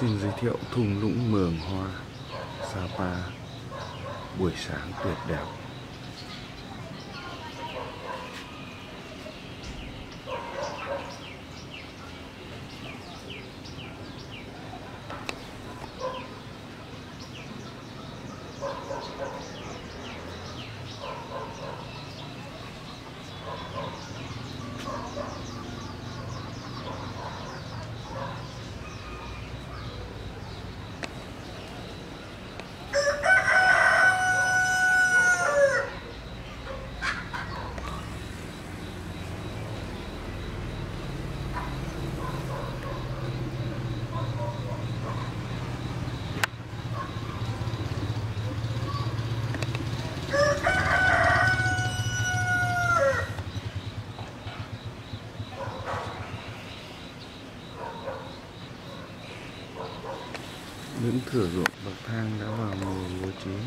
Xin giới thiệu thung lũng Mường Hoa, Sapa, buổi sáng tuyệt đẹp. Những thửa ruộng bậc thang đã vào mùa lúa chín